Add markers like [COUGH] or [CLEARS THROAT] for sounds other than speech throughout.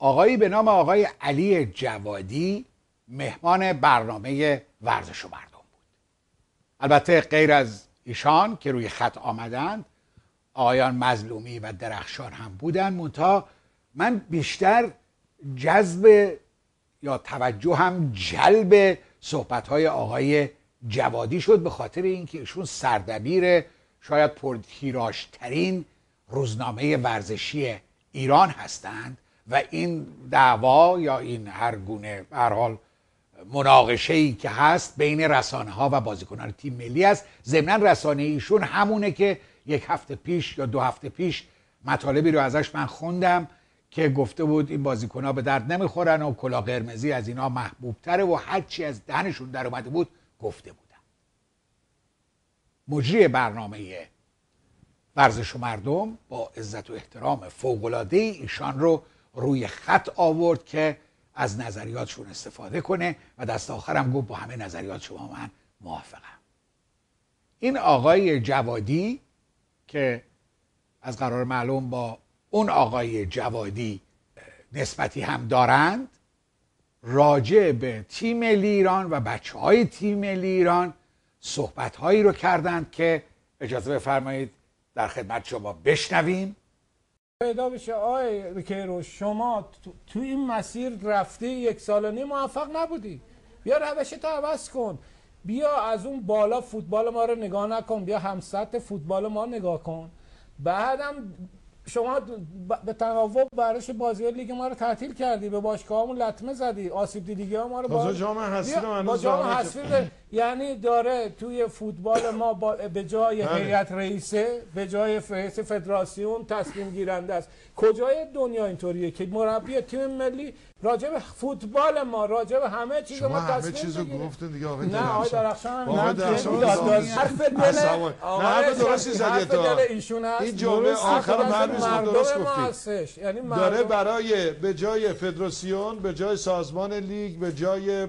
آقایی به نام آقای علی جوادی مهمان برنامه ورزش و مردم بود. البته غیر از ایشان که روی خط آمدند آقایان مظلومی و درخشان هم بودن منتها من بیشتر جذب یا توجه هم جلب صحبت های آقای جوادی شد به خاطر اینکه ایشون سردبیر شاید پرتیراشترین روزنامه ورزشی ایران هستند. و این دعوا یا این هر گونه هر حال مناقشه ای که هست بین رسانه ها و بازیکنان تیم ملی است. ضمن رسانه ایشون همونه که یک هفته پیش یا دو هفته پیش مطالبی رو ازش من خوندم که گفته بود این بازیکن ها به درد نمی‌خورن و کلا قرمزی از اینا محبوب تره و هر چی از دهنشون در اومده بود گفته بودن. مجری برنامه ورزش و مردم با عزت و احترام فوقلاده ایشان رو روی خط آورد که از نظریاتشون استفاده کنه و دست آخرم گفت با همه نظریات شما من موافقم. این آقای جوادی که از قرار معلوم با اون آقای جوادی نسبتی هم دارند راجع به تیم ملی ایران و بچه های تیم ملی ایران صحبت هایی رو کردند که اجازه بفرمایید در خدمت شما بشنویم. پیدا بشه. آی کیرو شما تو, این مسیر رفتی یک سال نیم موفق نبودی. بیا روش تو عوض کن. بیا از اون بالا فوتبال ما رو نگاه نکن. بیا هم سطح فوتبال ما نگاه کن. بعدم شما به تناوب براش بازی لیگ ما رو تعطیل کردی به باشگاهمون لطمه زدی آسیب دیدگی ها ما رو با جام حذفی رو با جام یعنی داره توی فوتبال ما با به جای بله. هیئت رئیسه به جای رئیس فدراسیون تصمیم گیرنده است. کجای دنیا اینطوریه که مربی تیم ملی راجع به فوتبال ما راجع به همه چیز ما همه چیزو گفتین دیگه آقای نه آقای درخشان. درخشان حرف دل نه حرف درستی زدی تو. این جمله آخر برمیز درست گفتی. یعنی داره برای به جای فدراسیون به جای سازمان لیگ به جای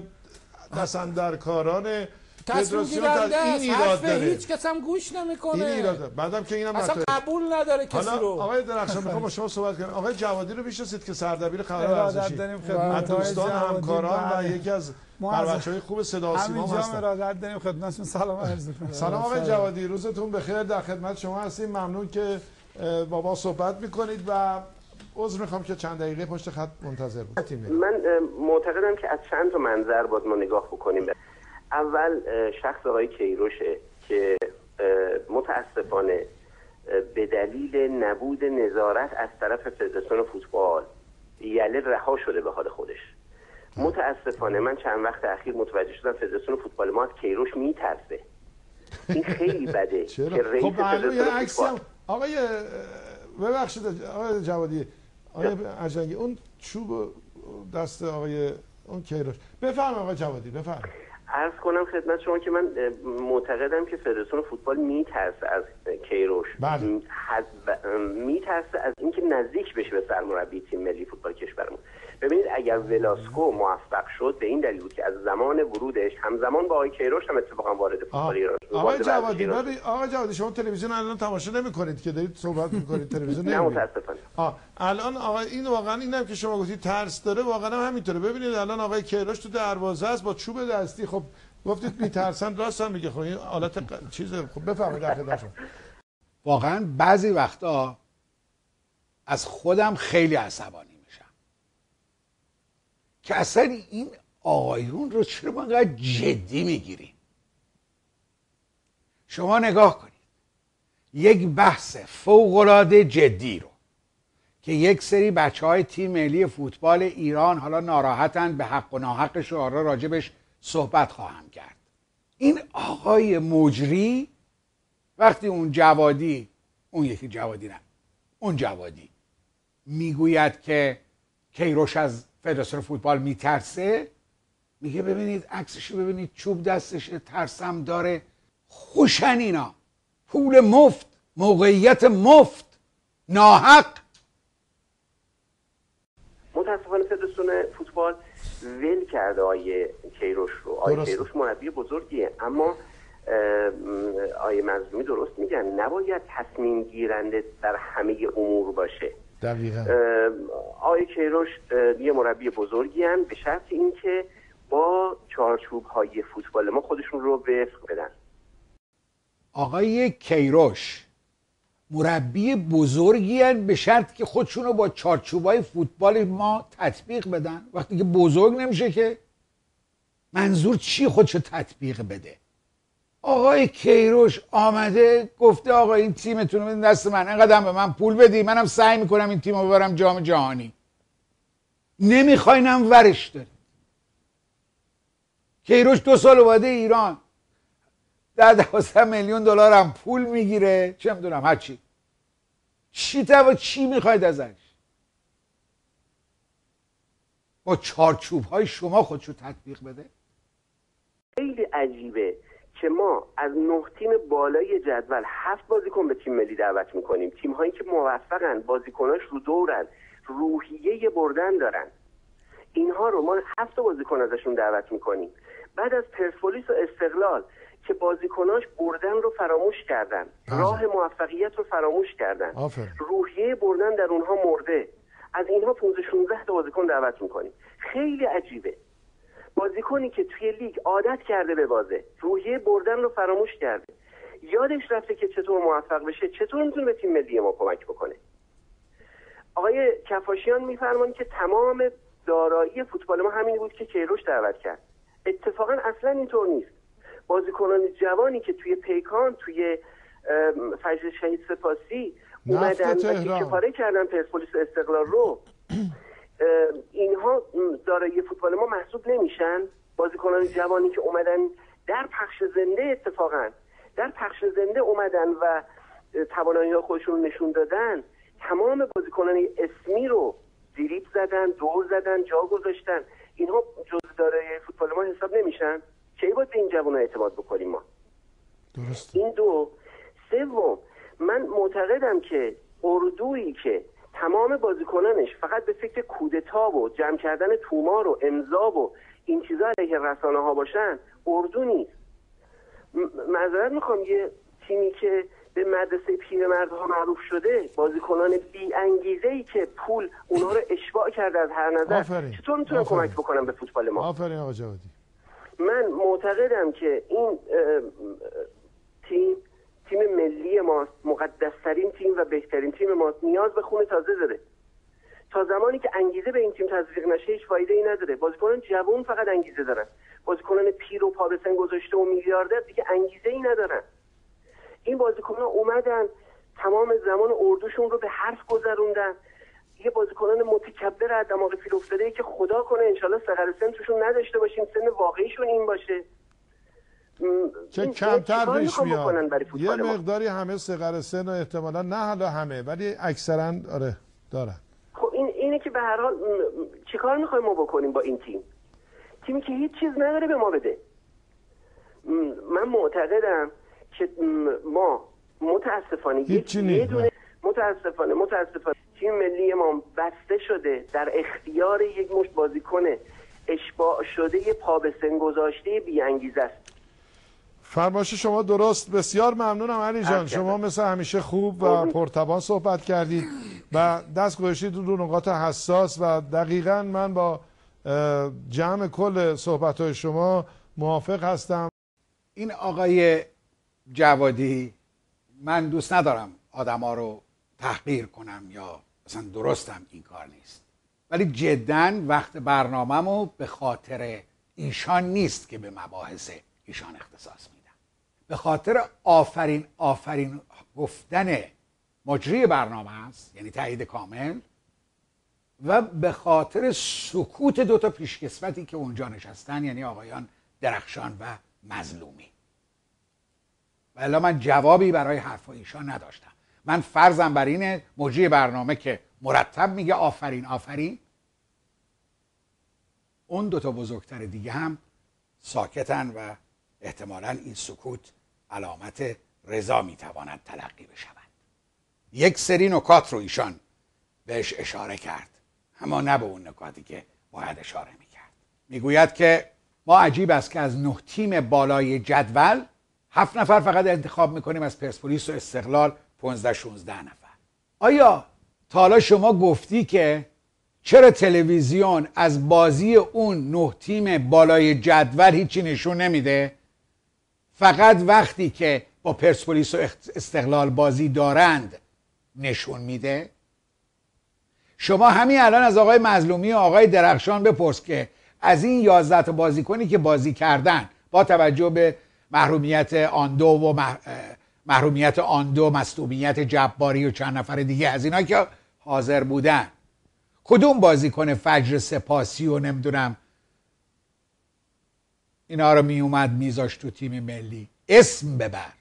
دستندرکاران تصمیم گیرنده است حرف هیچ کس هم گوش نمی‌کنه. این ایراد بعدم که اینم اصلا قبول نداره کسی رو. آقای درخشان می‌خوام با شما صحبت کنم. آقای جوادی رو می‌شناسید که سردبیر خبر ورزشی. از دوستان همکاران و یکی از بچه‌های خوب صدا و سیما هستن. ارادت داریم خدمتتون. سلام عرض کنم سلام آقای جوادی روزتون بخیر. در خدمت شما هستیم. ممنون که بابا صحبت می‌کنید و عذر می‌خوام که چند دقیقه پشت خط منتظر بود من معتقدم که از چند تا منظر باید ما نگاه بکنیم. اول شخص آقای کیروشه که متاسفانه به دلیل نبود نظارت از طرف فدراسیون فوتبال یله رها شده به حال خودش. متاسفانه من چند وقت اخیر متوجه شدم فدراسیون فوتبال ما از کیروش میترسه. این خیلی بده [LAUGHS] که رئیس خب فدراسیون آقای ببخشید آقای جوادی آقای ارجنگی اون چوب دست آقای اون کیروش. بفرم آقای جوادی بفرم عرض کنم خدمت شما که من معتقدم که فدراسیون فوتبال میترسه از کیروش بله. میترسه از اینکه نزدیک بشه به سرمربی تیم ملی فوتبال کشورمون ببینید اگر ولاسکو موفق شد به این دلیل بود که از زمان ورودش همزمان با آقای کیروش هم اتفاقا وارد فوتبال ایران شد آقای جوادی آقای جوادی شما تلویزیون الان تماشا نمی‌کنید که دارید صحبت می‌کنید تلویزیون نه متاسفانه. الان آقای این واقعا اینم که شما گفتید ترس داره واقعا همینطوره. ببینید الان آقای کیروش تو دروازه است با چوب دستی. خب گفتید میترسن راست هم میگه خب این حالت چیز خب بفهمید در واقعا بعضی وقتا از خودم خیلی عصبانی. که اصلا این آقایون رو چرا ما جدی می‌گیریم؟ شما نگاه کنید. یک بحث فوقالعاده جدی رو که یک سری بچه های تیم ملی فوتبال ایران حالا ناراحتن به حق و ناحقش رو راجبش صحبت خواهم کرد. این آقای مجری وقتی اون جوادی اون یکی جوادی نه اون جوادی می‌گوید که کیروش از فدراسیون فوتبال میترسه؟ میگه ببینید عکسش ببینید چوب دستش ترسم داره. خوشن اینا. پول مفت موقعیت مفت. ناحق. متاسفانه فدراسیون فوتبال ول کرده آیه کیروش رو. آیه کیروش مربی بزرگیه. اما آیه مظلومی درست میگن. نباید تصمیم گیرنده در همه امور باشه. دقیقا. آقای کیروش یه مربی بزرگی هن به شرط اینکه با چارچوب های فوتبال ما خودشون رو وفق بدن. آقای کیروش مربی بزرگی هن به شرط که خودشون رو با چارچوبای فوتبال ما تطبیق بدن؟ وقتی که بزرگ نمیشه که؟ منظور چی خودشو تطبیق بده؟ آقای کیروش آمده گفته آقا این تیمتون رو دست من. اینقدر به من پول بدی. منم سعی می‌کنم این تیم رو ببرم جام جهانی. نمیخواینم ورش دارید کیروش دو سال اومده ایران. در دوازده میلیون دلار هم پول می‌گیره. چه می‌دونم هرچی چی. تو چی می‌خواید ازش؟ با چارچوب های شما خودشو تطبیق بده. خیلی عجیبه. که ما از نه تیم بالای جدول هفت بازیکن به تیم ملی دعوت می‌کنیم. تیم هایی که موفقن بازیکناش رو دورن روحیه بردن دارن. اینها رو ما هفت بازیکن ازشون دعوت می‌کنیم. بعد از پرسپولیس و استقلال که بازیکناش بردن رو فراموش کردن. بله. راه موفقیت رو فراموش کردن. آفرین. روحیه بردن در اونها مرده. از اینها 15 16 تا بازیکن دعوت می‌کنیم. خیلی عجیبه. بازیکنی که توی لیگ عادت کرده به بازه. روحیه بردن رو فراموش کرده. یادش رفته که چطور موفق بشه چطور می‌تونه به تیم ملی ما کمک بکنه. آقای کفاشیان میفرمان که تمام دارایی فوتبال ما همین بود که کیروش دعوت کرد. اتفاقا اصلا اینطور نیست. بازیکنان جوانی که توی پیکان توی فجر شهید سپاسی اومدن و کردن پرسپولیس و استقلال رو [CLEARS THROAT] اینها دارایی فوتبال ما محسوب نمیشن. بازیکنان جوانی که اومدن در پخش زنده اتفاقا در پخش زنده اومدن و توانایی خودشون رو نشون دادن تمام بازیکنان اسمی رو دریپ زدن دور زدن جا گذاشتن. اینها جز دارایی فوتبال ما حساب نمیشن. کی باید به این جوان اعتماد بکنیم ما؟ درست این دو. سوم من معتقدم که اردویی که تمام بازیکنانش فقط به فکر کودتا و جمع کردن تومار و امضا و این چیزا علیه رسانه ها باشن اردو نیست معذرت می‌خوام یه تیمی که به مدرسه پیرمردها معروف شده بازیکنان بی انگیزه ای که پول اونها رو اشباع کرده از هر نظر آفرین. چطور آفرین. کمک بکنن به فوتبال ما آفرین آقا جوادی من معتقدم که این تیم تیم ملی ماست مقدسترین تیم و بهترین تیم ماست. نیاز به خون تازه داره. تا زمانی که انگیزه به این تیم تزریق نشه هیچ فایده ای نداره. بازیکنان جوان فقط انگیزه دارن. بازیکنان پیر و پا به سن گذاشته و میلیاردر دیگه انگیزه ای ندارن. این بازیکنان اومدن تمام زمان اردوشون رو به حرف گذروندن. یه بازیکنان متکبر از دماغ فیل افتاده که خدا کنه انشالله سقر سن توشون نداشته باشیم. سن واقعیشون این باشه. که این- کمتر پیش میاد؟ یه؟ مقداری همه صغر سن و احتمالا نه حالا همه ولی اکثرا آره دارن. خب این اینه که به هر حال چیکار می‌خوایم ما بکنیم با این تیم؟ تیمی که هیچ چیز نداره به ما بده. من معتقدم که ما متاسفانه یه. دونه متاسفانه متاسفانه. تیم ملی ما بسته شده در اختیار یک مشت بازیکن اشباع شده پا به سن گذاشته بی انگیزه است. فرمایش شما درست. بسیار ممنونم علی جان. شما. مثل همیشه خوب و قربون. پرتبان صحبت کردید و دست گذاشتید رو نقاط حساس و دقیقا من با جمع کل صحبت های شما موافق هستم. این آقای جوادی من دوست ندارم آدما رو تحقیر کنم یا مثلا درستم این کار نیست. ولی جدا وقت برنامهمو به خاطر ایشان نیست که به مباحث ایشان اختصاص میدم. به خاطر آفرین آفرین گفتن مجری برنامه است یعنی تایید کامل و به خاطر سکوت دو تا پیشکسوتی که اونجا نشستن یعنی آقایان درخشان و مظلومی. و الا من جوابی برای حرفای ایشان نداشتم. من فرضم بر اینه مجری برنامه که مرتب میگه آفرین آفرین. اون دوتا بزرگتر دیگه هم ساکتن و احتمالا این سکوت علامت رضا می‌تواند تلقی بشود. یک سری نکات رو ایشان بهش اشاره کرد. اما نه به اون نکاتی که باید اشاره می‌کرد. می‌گوید که ما عجیب است که از نه تیم بالای جدول هفت نفر فقط انتخاب می‌کنیم از پرسپولیس و استقلال 15 16 نفر. آیا تا حالا شما گفتی که چرا تلویزیون از بازی اون نه تیم بالای جدول هیچی نشون نمیده؟ فقط وقتی که با پرسپولیس و استقلال بازی دارند نشون میده. شما همین الان از آقای مظلومی و آقای درخشان بپرس که از این یازده تا بازیکنی که بازی کردن با توجه به محرومیت آندو و محرومیت آندو مصدومیت جباری و چند نفر دیگه از اینا که حاضر بودن. کدوم بازیکن فجر سپاسی و نمی‌دونم اینا رو می اومد میذاشت تو تیم ملی. اسم ببر.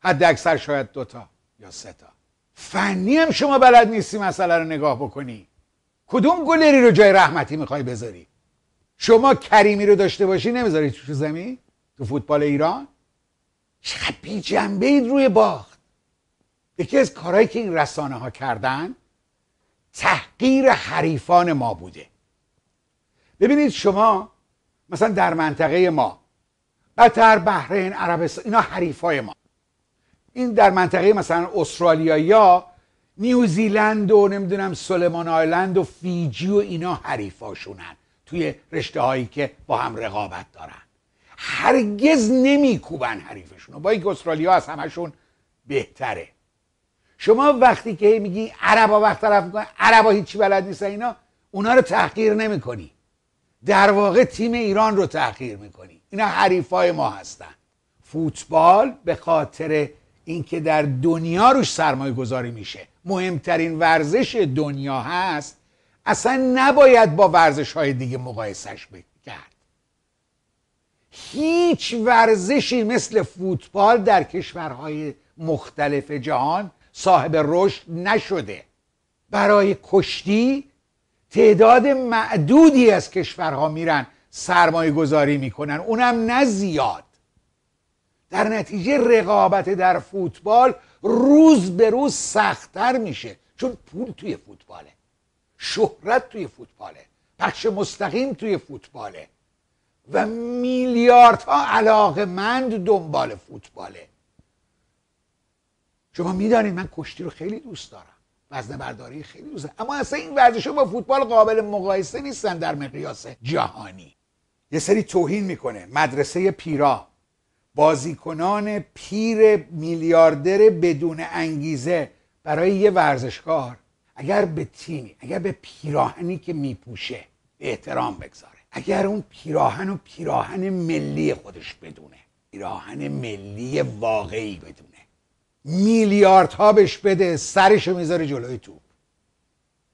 حد اکثر شاید دوتا یا سه تا. فنی هم شما بلد نیستی مسئله رو نگاه بکنی. کدوم گلری رو جای رحمتی می‌خوای بذاری؟ شما کریمی رو داشته باشی نمی‌ذاری تو زمین؟ تو فوتبال ایران؟ چقدر بی جنبه اید روی باخت. یکی از کارهایی که این رسانه ها کردن تحقیر حریفان ما بوده. ببینید شما مثلا در منطقه ما قطر بحرین عربستان اینا حریفای ما. این در منطقه مثلا استرالیا ها نیوزیلند و نمی‌دونم سلمان آیلند و فیجی و اینا حریفاشونن توی رشته هایی که با هم رقابت دارن. هرگز نمیکوبن حریفشون با اینکه استرالیا از همشون بهتره. شما وقتی که میگی عربا وقت طرف می‌کنن عربا هیچی بلد نیستن اینا اونا رو تحقیر نمی‌کنی. در واقع تیم ایران رو تحقیر می‌کنی. اینا حریفای ما هستن. فوتبال به خاطر اینکه در دنیا روش سرمایه گذاری میشه. مهمترین ورزش دنیا هست. اصلا نباید با ورزش های دیگه مقایسش کرد هیچ ورزشی مثل فوتبال در کشورهای مختلف جهان صاحب رشد نشده. برای کشتی تعداد معدودی از کشورها میرن سرمایه گذاری می‌کنن. اونم نه زیاد. در نتیجه رقابت در فوتبال روز به روز سختتر میشه. چون پول توی فوتباله. شهرت توی فوتباله. پخش مستقیم توی فوتباله. و میلیاردها علاقه مند دنبال فوتباله. شما می‌دانید من کشتی رو خیلی دوست دارم. وزن برداری خیلی دارم اما اصلا این ورزش با فوتبال قابل مقایسه نیستن در مقیاس جهانی. یه سری توهین می‌کنه. مدرسه پیرا. بازیکنان پیر میلیاردر بدون انگیزه برای یه ورزشکار. اگر به تیمی اگر به پیراهنی که میپوشه احترام بگذاره. اگر اون پیراهن و پیراهن ملی خودش بدونه. پیراهن ملی واقعی بدونه. میلیاردها بهش بده سرشو می‌ذاره جلوی توپ.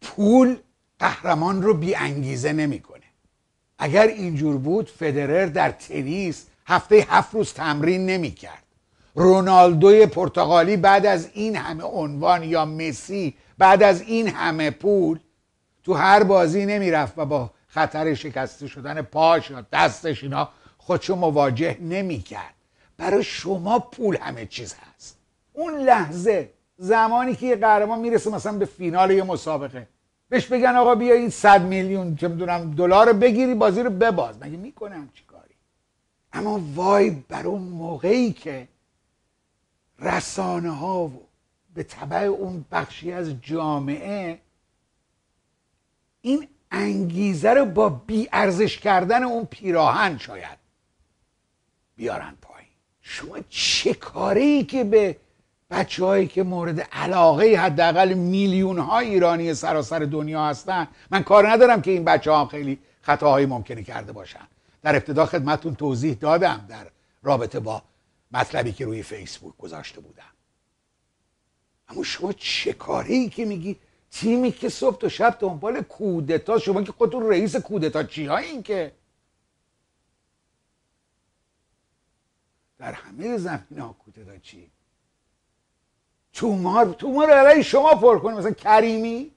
پول قهرمان رو بی انگیزه نمی‌کنه. اگر اینجور بود فدرر در تنیس هفته هفت روز تمرین نمی‌کرد. رونالدوی پرتغالی بعد از این همه عنوان یا مسی بعد از این همه پول تو هر بازی نمی‌رفت و با خطر شکسته شدن پاش یا دستش اینا خودشو مواجه نمی‌کرد. برای شما پول همه چیز هست. اون لحظه زمانی که یه قهرمان می‌رسه مثلا به فینال یه مسابقه. بهش بگن آقا بیا این صد میلیون که می‌دونم دلار رو بگیری بازی رو بباز. مگه می‌کنم چیکاری اما وای بر اون موقعی که رسانه ها و به طبع اون بخشی از جامعه این انگیزه رو با بی ارزش کردن اون پیراهن شاید بیارن پایین. شما چه کاری که به بچه که مورد علاقه حداقل میلیون ها ایرانی سراسر دنیا هستن من کار ندارم که این بچه ها خیلی خطاهایی ممکنه کرده باشن. در ابتدا خدمتون توضیح دادم در رابطه با مطلبی که روی فیسبوک گذاشته بودم. اما شما چه کاری که میگی؟ تیمی که صبح تا شب دنبال کودتا شما که خودتون رئیس کودتا چی این که؟ در همه زمین ها کودتا چی؟ تومار تومار علیه شما پر کنه مثلا کریمی.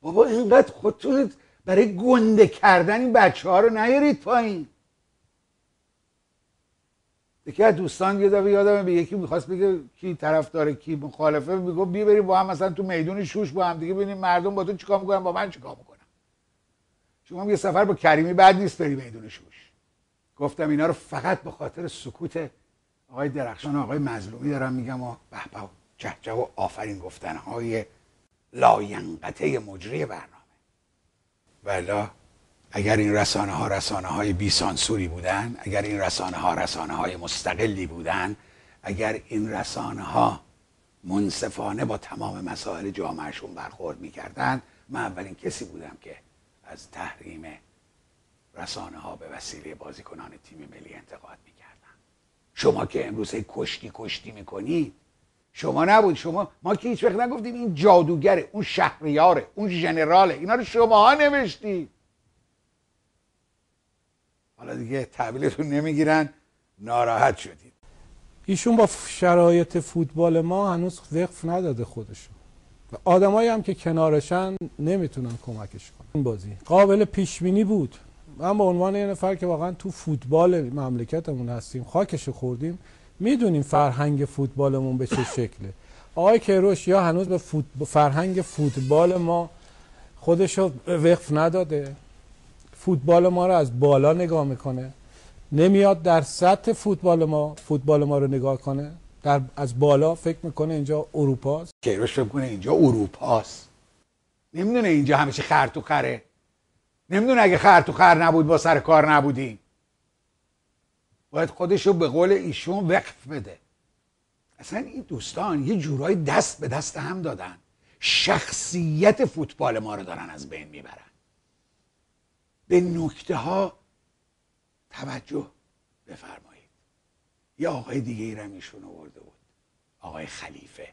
بابا اینقدر خودتون برای گنده کردن این بچه ها رو نیارید پایین. یکی از دوستان یه دفعه یادم به یکی می‌خواست بگه کی طرف داره کی مخالفه میگه بیا بریم با هم مثلا تو میدون شوش با هم دیگه ببینیم مردم با تو چیکار می‌کنن با من چیکار می‌کنن. شما یه سفر با کریمی بعد نیست بری میدون شوش. گفتم اینا رو فقط به خاطر سکوت آقای درخشان آقای مظلومی دارم میگم و به چهچه و آفرین گفتنهای لاینقطه مجری برنامه. ولی اگر این رسانه ها رسانه های بیسانسوری بودن اگر این رسانه ها رسانه های مستقلی بودن اگر این رسانه ها منصفانه با تمام مسائل جامعهشون برخورد می‌کردن من اولین کسی بودم که از تحریم رسانه ها به وسیله بازیکنان تیم ملی انتقاد می‌کردم شما که امروز کشتی کشتی می‌کنید شما نبود. شما ما که هیچ وقت نگفتیم این جادوگره اون شهریاره اون ژنراله. اینا رو شما نوشتید حالا دیگه تحویلتون نمی‌گیرن. ناراحت شدید. ایشون با شرایط فوتبال ما هنوز وقف نداده خودشون و آدمایی هم که کنارشن نمی‌تونن کمکش کنن. این بازی قابل پیش بینی بود. من به عنوان یه نفر که واقعا تو فوتبال مملکتمون هستیم خاکش خوردیم می‌دونیم فرهنگ فوتبالمون به چه شکله. آقای کیروش یا هنوز به فوت... فرهنگ فوتبال ما خودشو وقف نداده؟ فوتبال ما رو از بالا نگاه می‌کنه. نمیاد در سطح فوتبال ما فوتبال ما رو نگاه کنه. در از بالا فکر می‌کنه اینجا اروپاست. کیروش فکر کنه اینجا اروپاست. نمی‌دونه اینجا همیشه خر تو خره. نمی‌دونه اگه خر تو خر نبود با سر کار نبودیم باید خودشو به قول ایشون وقف بده. اصلا این دوستان یه جورایی دست به دست هم دادن. شخصیت فوتبال ما رو دارن از بین می‌برن. به نکته ها توجه بفرمایید. یه آقای دیگه ای ایشون آورده بود. آقای خلیفه.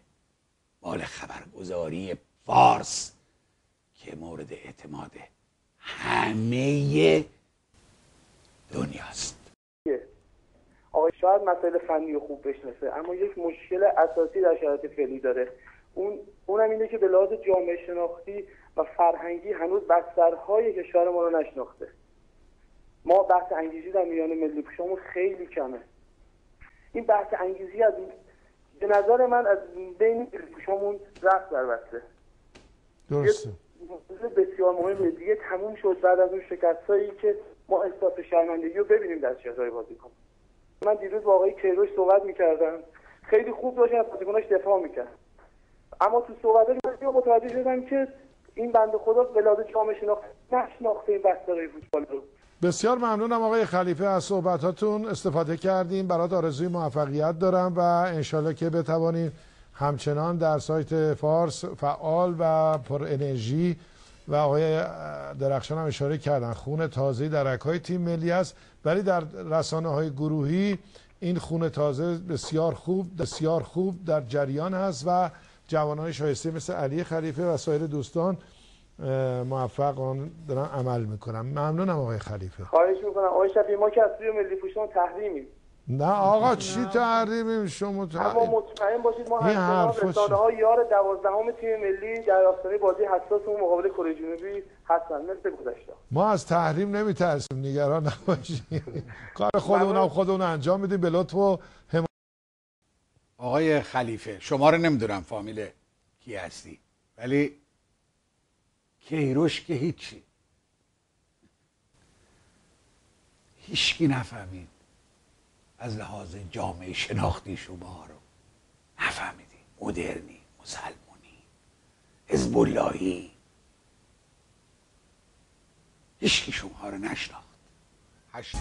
مال خبرگزاری فارس که مورد اعتماد همه دنیاست. آقای شاید مسائل فنی خوب بشناسه اما یک مشکل اساسی در شرایط فعلی داره. اون اونم اینه که به لحاظ جامعه شناختی و فرهنگی هنوز بسترهای کشور ما رو نشناخته. ما بحث انگیزی در میان ملی پوشامون خیلی کمه. این بحث انگیزی از به نظر من از بین ملی پوشامون رفت البته درسته. بسیار مهم دیگه تموم شد. بعد از اون شکست هایی که ما احساس شرمندگی رو ببینیم در چهرهای بازیکن من دیروز با آقای کیروش صحبت می‌کردم. خیلی خوب داشت از بازیکناش دفاع می‌کرد. اما تو صحبت متوجه شدم که این بنده خدا ولاد جامعه شناخته نشناخته این بسترهای فوتبال رو. بسیار ممنونم آقای خلیفه از صحبتاتون. استفاده کردیم. برات آرزوی موفقیت دارم و انشالله که بتوانیم همچنان در سایت فارس فعال و پر انرژی و آقای درخشان هم اشاره کردن. خون تازه در های تیم ملی است ولی در رسانه های گروهی این خون تازه بسیار خوب بسیار خوب در جریان هست و های شایسته مثل علی خلیفه و سایر دوستان موفق دارن عمل می‌کنم ممنونم آقای خلیفه. خواهش می‌کنم. آقای شفیع ما که از ملی پوشان تحریمیم. نه آقا چی تحریمیم؟ شما تحریم اما مطمئن باشید ما همچنان رسانه ها یار دوازدهم تیم ملی در آستانه بازی حساس اون مقابل کره جنوبی هستن. مثل گذشته. ما از تحریم نمیترسیم نگران نباشید. [LAUGHS] کار خودمون خودمون انجام میدیم. به لطف و هم... آقای خلیفه شما رو نمی‌دونم فامیل کی هستی ولی کیروش که هیچی. هیچکی نفهمید. از لحاظ جامعه شناختی شما رو نفهمیدی. مدرنی مسلمونی حزب اللهی هیچکی شما رو نشناخت. هشت.